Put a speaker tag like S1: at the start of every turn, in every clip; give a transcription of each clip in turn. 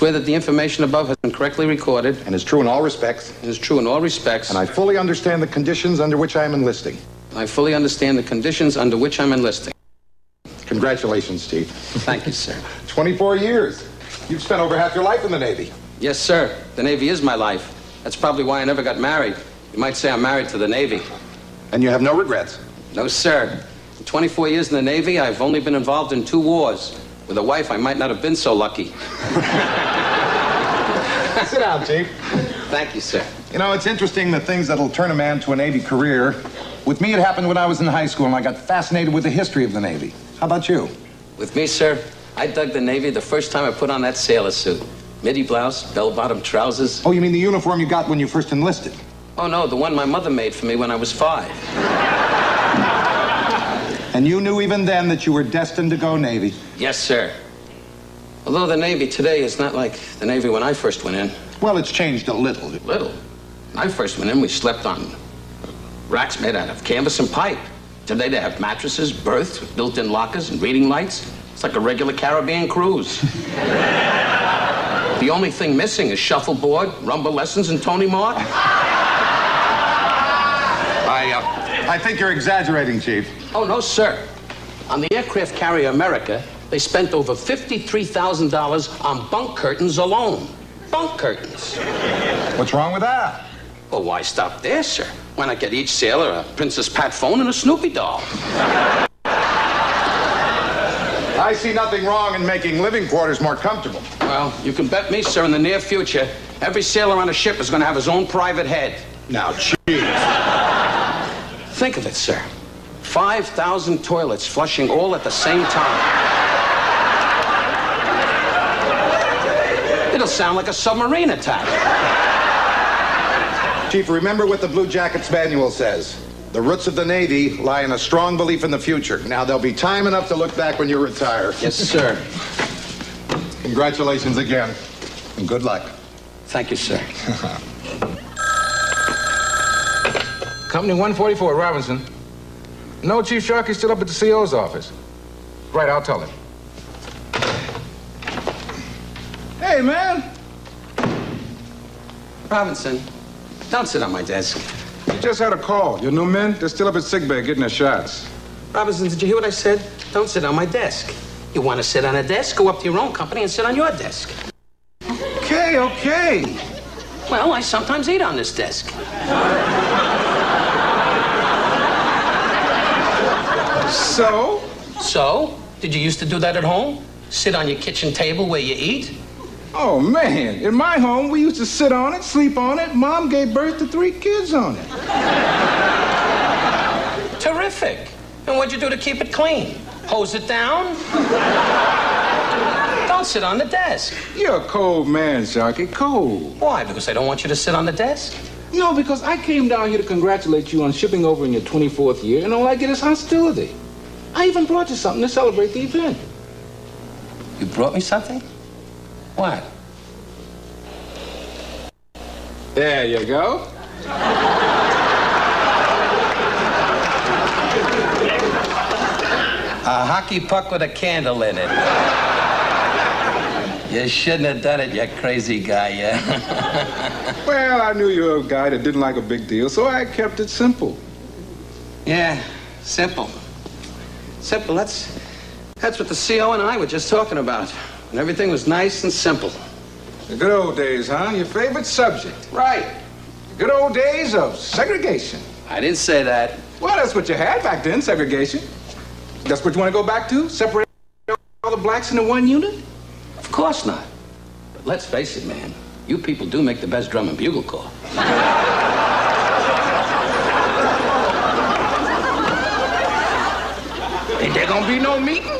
S1: swear that the information above has been correctly recorded
S2: and is true in all respects.
S1: and is true in all respects.
S2: And I fully understand the conditions under which I am enlisting.
S1: I fully understand the conditions under which I'm enlisting.
S2: Congratulations, Chief.
S1: Thank you, sir.
S2: 24 years. You've spent over half your life in the Navy.
S1: Yes, sir. The Navy is my life. That's probably why I never got married. You might say I'm married to the Navy.
S2: And you have no regrets.
S1: No, sir. In 24 years in the Navy, I've only been involved in two wars. With a wife, I might not have been so lucky.
S2: Sit down, Chief.
S1: Thank you, sir.
S2: You know, it's interesting the things that'll turn a man to a Navy career. With me, it happened when I was in high school, and I got fascinated with the history of the Navy. How about you?
S1: With me, sir, I dug the Navy the first time I put on that sailor suit. Midi blouse, bell-bottom trousers.
S2: Oh, you mean the uniform you got when you first enlisted?
S1: Oh, no, the one my mother made for me when I was five.
S2: And you knew even then that you were destined to go Navy.
S1: Yes, sir. Although the Navy today is not like the Navy when I first went in.
S2: Well, it's changed a little.
S1: Little. When I first went in, we slept on racks made out of canvas and pipe. Today they have mattresses, berths, with built-in lockers, and reading lights. It's like a regular Caribbean cruise. the only thing missing is shuffleboard, rumba lessons, and Tony Mark.
S2: I, think you're exaggerating, Chief.
S1: Oh, no, sir. On the aircraft carrier America, they spent over $53,000 on bunk curtains alone. Bunk curtains.
S2: What's wrong with that?
S1: Well, why stop there, sir? Why not get each sailor a Princess Pat phone and a Snoopy doll?
S2: I see nothing wrong in making living quarters more comfortable.
S1: Well, you can bet me, sir, in the near future, every sailor on a ship is going to have his own private head.
S2: Now, Chief.
S1: Think of it, sir. 5,000 toilets flushing all at the same time. It'll sound like a submarine attack.
S2: Chief, remember what the Blue Jackets manual says. The roots of the Navy lie in a strong belief in the future. Now, there'll be time enough to look back when you retire.
S1: Yes, sir.
S2: Congratulations again, and good luck.
S1: Thank you, sir.
S3: Company 144, Robinson. No, Chief Sharkey's still up at the CO's office. Right, I'll tell him. Hey, man.
S1: Robinson, don't sit on my desk.
S3: You just had a call. Your new men, they're still up at sickbay getting their shots.
S1: Robinson, did you hear what I said? Don't sit on my desk. You want to sit on a desk? Go up to your own company and sit on your desk.
S3: Okay, okay.
S1: Well, I sometimes eat on this desk.
S3: So?
S1: So, did you used to do that at home? Sit on your kitchen table where you eat?
S3: Oh, man. In my home, we used to sit on it, sleep on it. Mom gave birth to three kids on it.
S1: Terrific. And what'd you do to keep it clean? Hose it down? Don't sit on the desk.
S3: You're a cold man, Sharkey. Cold.
S1: Why? Because I don't want you to sit on the desk?
S3: No, because I came down here to congratulate you on shipping over in your 24th year, and all I get is hostility. I even brought you something to celebrate the event.
S1: You brought me something? What?
S3: There you go.
S1: A hockey puck with a candle in it. You shouldn't have done it, you crazy guy, yeah?
S3: Well, I knew you were a guy that didn't like a big deal, so I kept it simple.
S1: yeah, simple. Simple, that's, that's what the CO and I were just talking about. And everything was nice and simple.
S3: The good old days, huh? Your favorite subject.
S1: Right.
S3: The good old days of segregation.
S1: I didn't say that.
S3: Well, that's what you had back then, segregation. That's what you want to go back to? Separate all the blacks into one unit?
S1: Of course not. But let's face it, man. You people do make the best drum and bugle corps.
S3: Ain't there gonna be no meeting?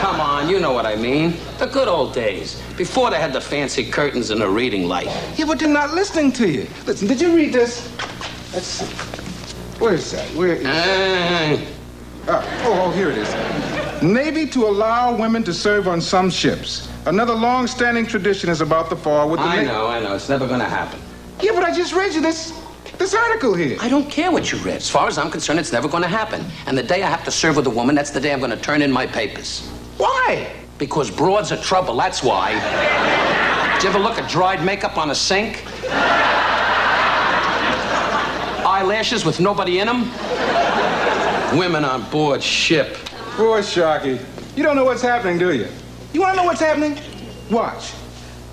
S1: Come on, you know what I mean. The good old days. Before they had the fancy curtains and the reading light.
S3: Yeah, but they're not listening to you. Listen, did you read this? Let's see. Where's that? Where is
S1: Ah,
S3: Oh, oh, oh, here it is. Navy to allow women to serve on some ships. Another long-standing tradition is about to fall with the
S1: I
S3: Na-
S1: know, I know. It's never gonna happen.
S3: Yeah, but I just read you this this article here.
S1: I don't care what you read. As far as I'm concerned, it's never gonna happen. And the day I have to serve with a woman, that's the day I'm gonna turn in my papers.
S3: Why?
S1: Because broads are trouble, that's why. Did you ever look at dried makeup on a sink? Eyelashes with nobody in them? Women on board ship.
S3: Boy, Sharkey, you don't know what's happening, do you? You want to know what's happening? Watch.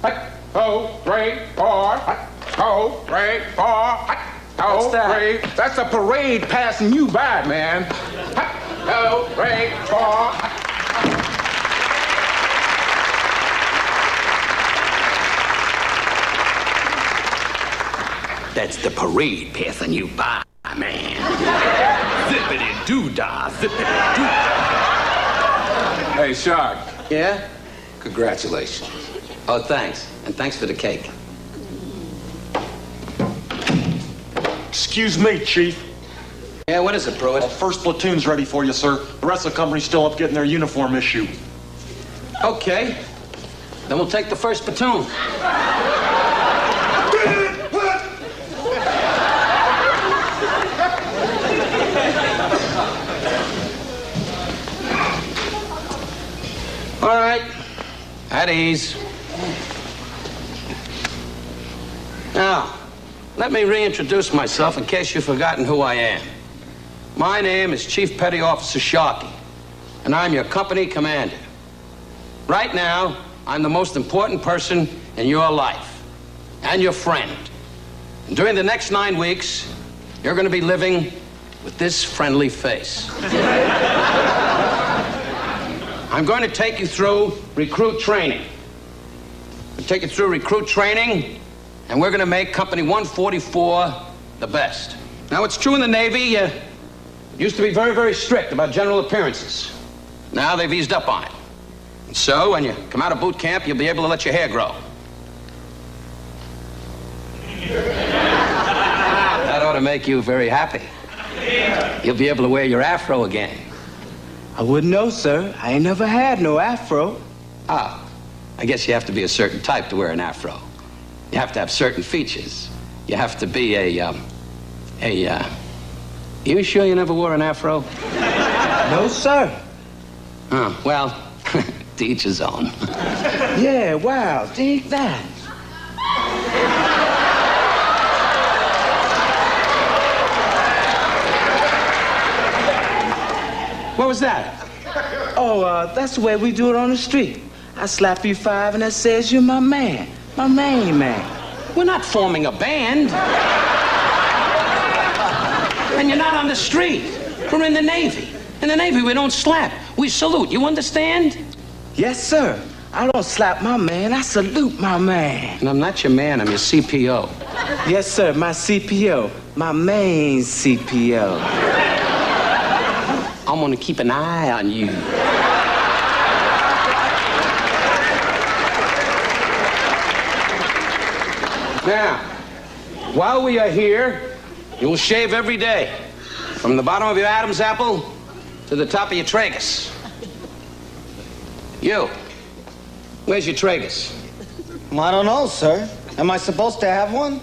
S3: Hut, ho, three, four. Ho, three, four. Hut, ho,
S1: What's that?
S3: three. That's a parade passing you by, man. Hut, ho, three, four.
S1: That's the parade passing you by, man. Zippity doo dah, zippity doo dah.
S3: Hey, Shark.
S1: Yeah?
S2: Congratulations.
S1: Oh, thanks. And thanks for the cake.
S4: Excuse me, Chief.
S1: Yeah, what is it, Pruitt?
S4: Well, first platoon's ready for you, sir. The rest of the company's still up getting their uniform issue.
S1: Okay. Then we'll take the first platoon. All right. At ease. Now, let me reintroduce myself in case you've forgotten who I am. My name is Chief Petty Officer Sharkey, and I'm your company commander. Right now, I'm the most important person in your life and your friend. And during the next nine weeks, you're going to be living with this friendly face. I'm going to take you through recruit training. I'll take you through recruit training, and we're going to make Company 144 the best. Now, it's true in the Navy, uh, used to be very, very strict about general appearances. Now they've eased up on it. And so, when you come out of boot camp, you'll be able to let your hair grow. that ought to make you very happy. You'll be able to wear your afro again.
S5: I wouldn't know, sir. I ain't never had no afro.
S1: Ah, I guess you have to be a certain type to wear an afro. You have to have certain features. You have to be a, um, a, uh, you sure you never wore an afro?
S5: No, sir.
S1: Oh, well, to each his own.
S5: Yeah, wow, dig that.
S1: What was that?
S5: Oh, uh, that's the way we do it on the street. I slap you five and that says you're my man. My main man.
S1: We're not forming a band. and you're not on the street. We're in the Navy. In the Navy, we don't slap. We salute. You understand?
S5: Yes, sir. I don't slap my man, I salute my man.
S1: And I'm not your man, I'm your CPO.
S5: Yes, sir, my CPO. My main CPO.
S1: I'm gonna keep an eye on you. Now, while we are here, you will shave every day. From the bottom of your Adam's apple to the top of your tragus. You. Where's your tragus?
S6: I don't know, sir. Am I supposed to have one?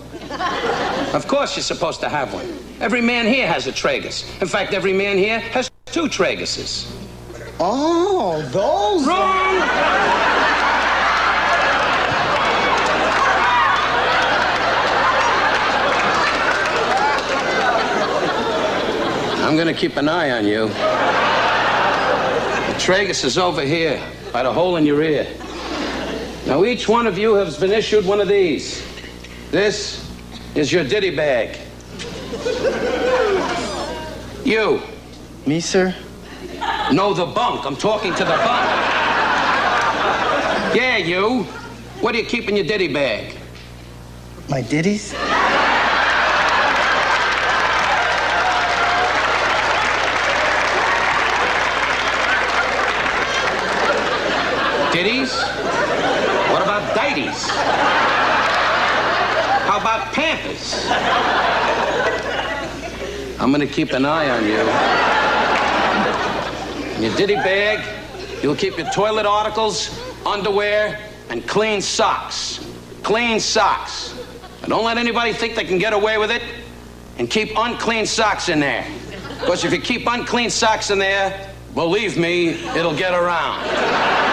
S1: Of course you're supposed to have one. Every man here has a tragus. In fact, every man here has two traguses.
S6: Oh, those.
S1: Wrong! I'm gonna keep an eye on you. The tragus is over here, by the hole in your ear. Now, each one of you has been issued one of these. This is your ditty bag. You,
S6: Me, sir?
S1: no, the bunk. I'm talking to the bunk. Yeah, you. What are you keeping your ditty bag?
S6: My ditties?
S1: Ditties? What about dites? How about pampers? I'm gonna keep an eye on you. In your ditty bag, you'll keep your toilet articles, underwear, and clean socks. Clean socks. And don't let anybody think they can get away with it. And keep unclean socks in there. Because if you keep unclean socks in there, believe me, it'll get around.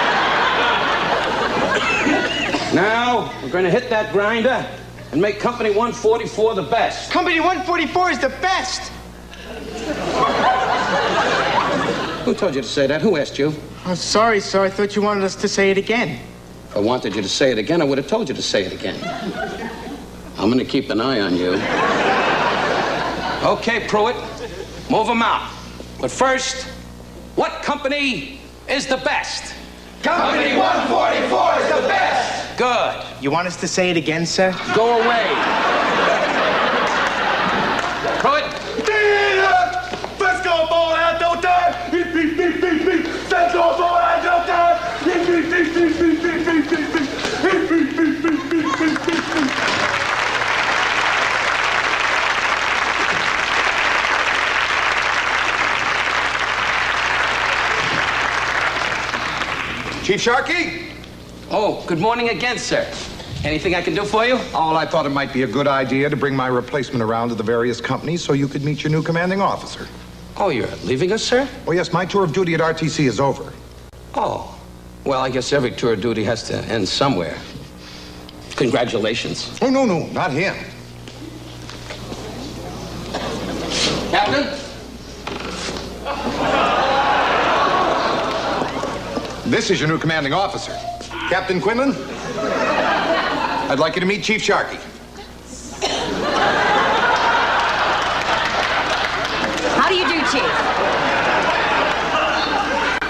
S1: Now, we're going to hit that grinder and make Company 144 the best.
S7: Company 144 is the best.
S1: Who told you to say that? Who asked you?
S7: I'm sorry, sir. I thought you wanted us to say it again.
S1: If I wanted you to say it again, I would have told you to say it again. I'm going to keep an eye on you. Okay, Pruitt, move them out. But first, what company is the best?
S5: Company 144 is the best.
S1: Good.
S7: You want us to say it again, sir?
S1: Go away.
S5: Put.
S2: Chief Sharkey?
S1: Oh, good morning again, sir. Anything I can do for you?
S2: Oh, I thought it might be a good idea to bring my replacement around to the various companies so you could meet your new commanding officer.
S1: Oh, you're leaving us, sir?
S2: Oh, yes, my tour of duty at RTC is over.
S1: Oh. Well, I guess every tour of duty has to end somewhere. Congratulations.
S2: Oh, no, no, not him.
S1: Captain?
S2: This is your new commanding officer. Captain Quinlan? I'd like you to meet Chief Sharkey.
S8: How do you do, Chief?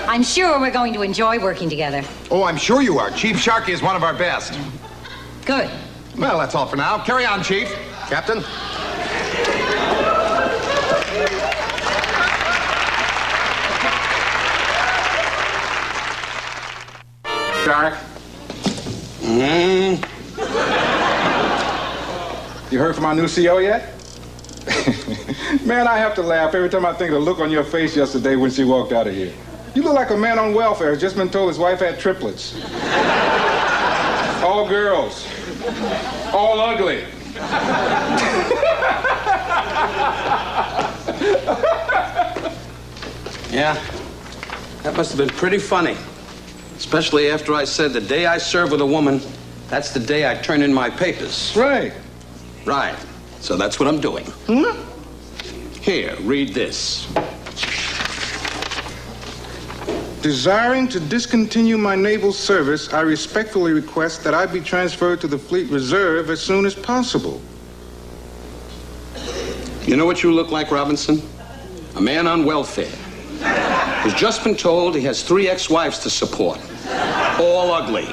S8: I'm sure we're going to enjoy working together.
S2: Oh, I'm sure you are. Chief Sharkey is one of our best.
S8: Good.
S2: Well, that's all for now. Carry on, Chief. Captain?
S3: Derek,
S1: Mm.
S3: you heard from our new CEO yet? man, I have to laugh every time I think of the look on your face yesterday when she walked out of here. You look like a man on welfare who's just been told his wife had triplets. All girls. All ugly.
S1: Yeah. That must have been pretty funny. Especially after I said the day I serve with a woman, that's the day I turn in my papers.
S3: Right.
S1: Right. So that's what I'm doing. Hmm? Here, read this.
S3: Desiring to discontinue my naval service, I respectfully request that I be transferred to the Fleet Reserve as soon as possible.
S1: You know what you look like, Robinson? A man on welfare who's just been told he has three ex-wives to support. All ugly.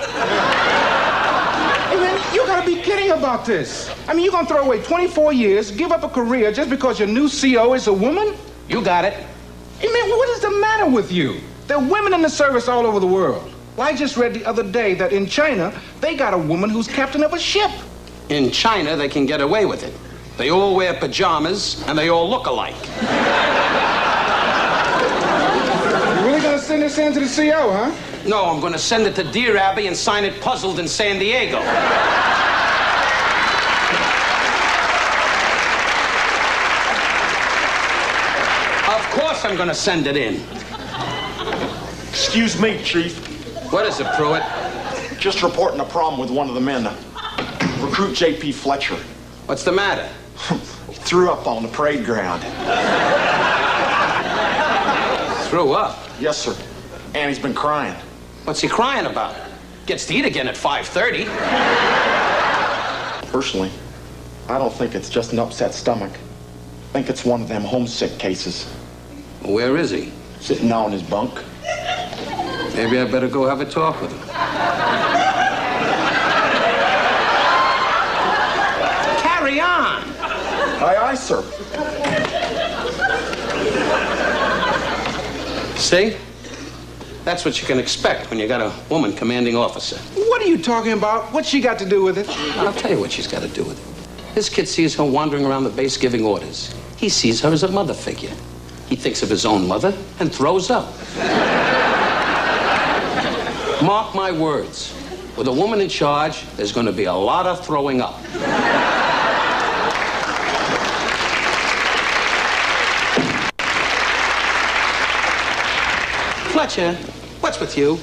S3: Hey, man, you gotta be kidding about this. I mean, you're gonna throw away 24 years, give up a career just because your new CO is a woman?
S1: You got it.
S3: Hey, man, what is the matter with you? There are women in the service all over the world. Well, I just read the other day that in China, they got a woman who's captain of a ship.
S1: In China, they can get away with it. They all wear pajamas and they all look alike.
S3: You really gonna send this in to the CO, huh?
S1: No, I'm going to send it to Dear Abby and sign it puzzled in San Diego. Of course I'm going to send it in.
S4: Excuse me, Chief.
S1: What is it, Pruitt?
S4: Just reporting a problem with one of the men. Recruit J.P. Fletcher.
S1: What's the matter?
S4: Threw up on the parade ground.
S1: Threw up.
S4: Yes, sir. And he's been crying.
S1: What's he crying about? Gets to eat again at 5.30.
S4: Personally, I don't think it's just an upset stomach. I think it's one of them homesick cases.
S1: Where is he?
S4: Sitting down in his bunk.
S1: Maybe I better go have a talk with him. Carry on.
S4: Aye, aye, sir.
S1: See? That's what you can expect when you got a woman commanding officer.
S3: What are you talking about? What's she got to do with it?
S1: I'll tell you what she's got to do with it. This kid sees her wandering around the base giving orders. He sees her as a mother figure. He thinks of his own mother and throws up. Mark my words. With a woman in charge, there's going to be a lot of throwing up. Fletcher, what's with you?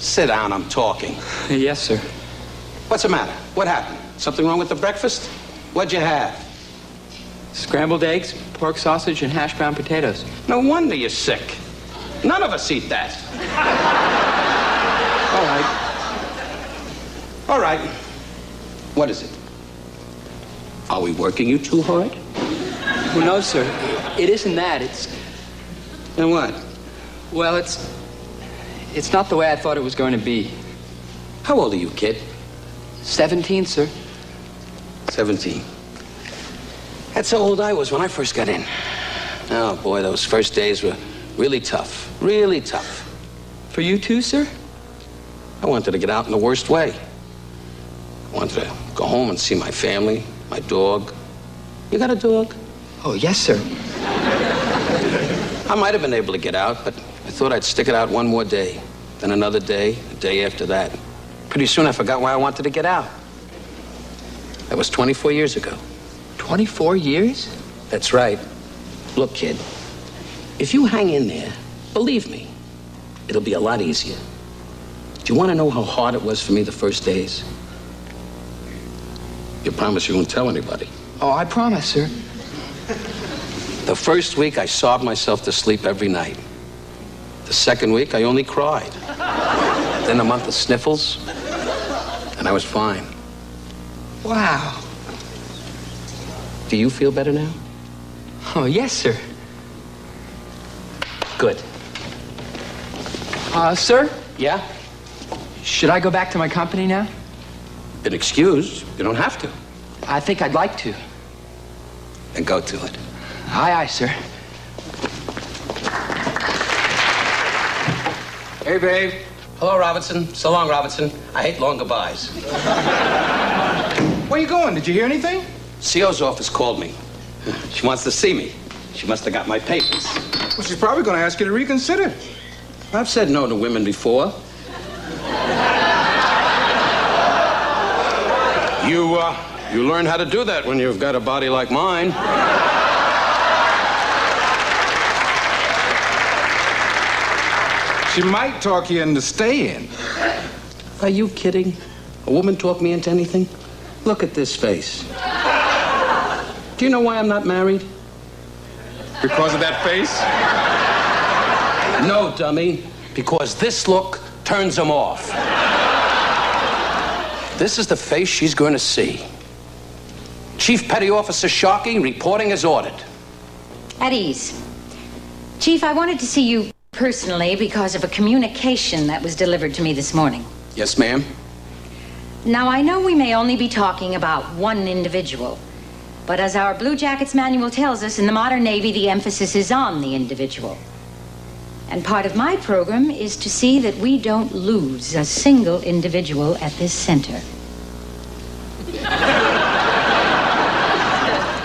S1: Sit down, I'm talking.
S9: Yes, sir.
S1: What's the matter? What happened? Something wrong with the breakfast? What'd you have?
S9: Scrambled eggs, pork sausage, and hash brown potatoes.
S1: No wonder you're sick. None of us eat that. All right. All right. What is it? Are we working you too hard?
S9: Who knows, sir? It isn't that. It's,
S1: Then what?
S9: well, it's. It's not the way I thought it was going to be.
S1: How old are you, kid?
S9: 17, sir.
S1: 17. That's how old I was when I first got in. Oh, boy, those first days were really tough. Really tough.
S9: For you too, sir?
S1: I wanted to get out in the worst way. I wanted to go home and see my family, my dog. You got a dog?
S9: Oh, yes, sir.
S1: I might have been able to get out, but I thought I'd stick it out one more day, then another day, a day after that. Pretty soon I forgot why I wanted to get out. That was 24 years ago.
S9: 24 years?
S1: That's right. Look, kid, if you hang in there, believe me, it'll be a lot easier. Do you want to know how hard it was for me the first days? You promise you won't tell anybody.
S9: Oh, I promise, sir.
S1: The first week, I sobbed myself to sleep every night. The second week, I only cried. then a month of sniffles, and I was fine.
S9: Wow.
S1: Do you feel better now?
S9: Oh, yes, sir.
S1: Good.
S9: Uh, sir,
S1: Yeah?
S9: should I go back to my company now?
S1: Been excused. You don't have to.
S9: I think I'd like to.
S1: Then go to it.
S9: Aye, aye, sir.
S1: Hey, babe. Hello, Robinson. So long, Robinson. I hate long goodbyes.
S3: Where you going? Did you hear anything?
S1: CO's office called me. She wants to see me. She must have got my papers.
S3: Well, she's probably going to ask you to reconsider.
S1: I've said no to women before. You, uh, you learn how to do that when you've got a body like mine.
S3: She might talk you into staying.
S1: Are you kidding? A woman talk me into anything? Look at this face. Do you know why I'm not married?
S3: Because of that face?
S1: No, dummy. Because this look turns them off. This is the face she's going to see. Chief Petty Officer Sharkey reporting as ordered.
S8: At ease. Chief, I wanted to see you personally because of a communication that was delivered to me this morning.
S1: Yes, ma'am.
S8: Now, I know we may only be talking about one individual, but as our Blue Jackets manual tells us, in the modern Navy, the emphasis is on the individual. And part of my program is to see that we don't lose a single individual at this center.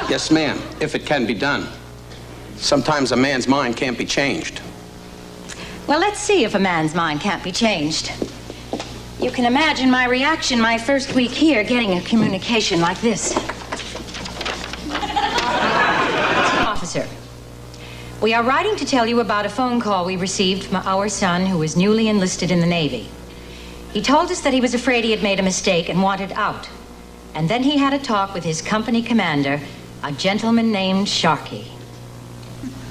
S1: Yes, ma'am, if it can be done. Sometimes a man's mind can't be changed.
S8: Well, let's see if a man's mind can't be changed. You can imagine my reaction my first week here getting a communication like this. Officer, we are writing to tell you about a phone call we received from our son who is newly enlisted in the Navy. He told us that he was afraid he had made a mistake and wanted out. And then he had a talk with his company commander, a gentleman named Sharkey.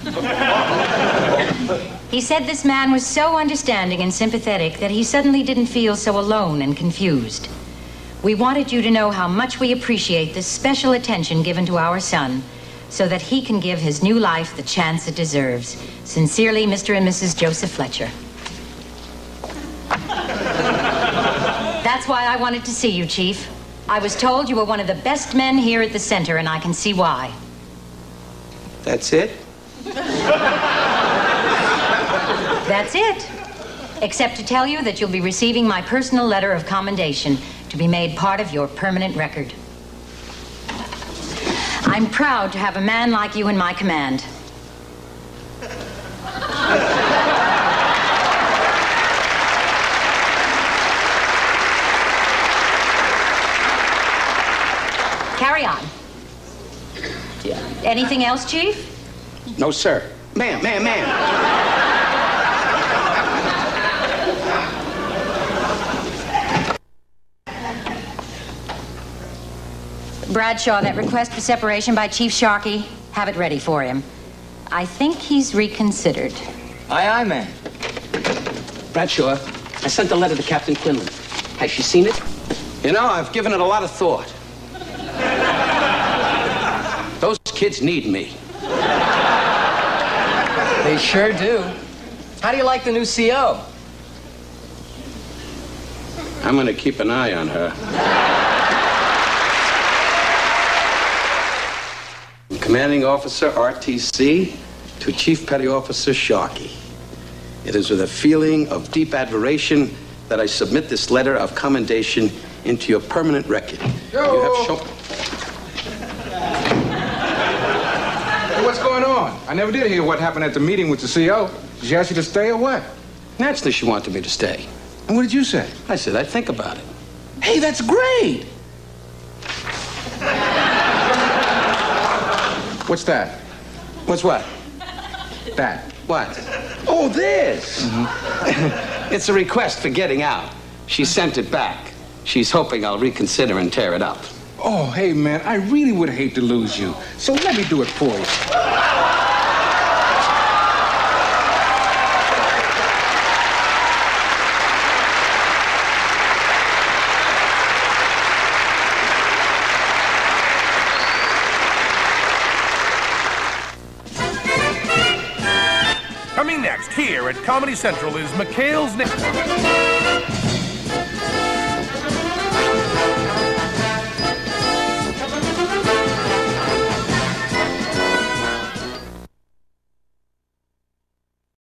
S8: He said this man was so understanding and sympathetic that he suddenly didn't feel so alone and confused. We wanted you to know how much we appreciate this special attention given to our son so that he can give his new life the chance it deserves. Sincerely, Mr. and Mrs. Joseph Fletcher. That's why I wanted to see you, Chief. I was told you were one of the best men here at the center, and I can see why.
S1: That's it?
S8: That's it. Except to tell you that you'll be receiving my personal letter of commendation to be made part of your permanent record. I'm proud to have a man like you in my command. Carry on. Yeah. Anything else, Chief?
S1: No, sir. Ma'am, ma'am, ma'am.
S8: Bradshaw, that request for separation by Chief Sharkey, have it ready for him. I think he's reconsidered.
S7: Aye, aye, man.
S1: Bradshaw, I sent a letter to Captain Quinlan. Has she seen it? You know, I've given it a lot of thought. Those kids need me.
S9: They sure do. How do you like the new CO?
S1: I'm going to keep an eye on her. Commanding Officer RTC to Chief Petty Officer Sharkey. It is with a feeling of deep admiration that I submit this letter of commendation into your permanent record. You have shown.
S3: Hey, what's going on? I never did hear what happened at the meeting with the CO. Did she ask you to stay or what?
S1: Naturally, she wanted me to stay.
S3: And what did you say?
S1: I said I'd think about it.
S3: Hey, that's great. What's that?
S1: What's what?
S3: That.
S1: What? Oh, this. Mm-hmm. it's a request for getting out. She sent it back. She's hoping I'll reconsider and tear it up.
S3: Oh, hey, man, I really would hate to lose you. So let me do it for you.
S10: Comedy Central is McHale's Nick.